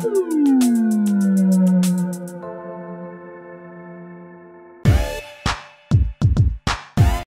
Música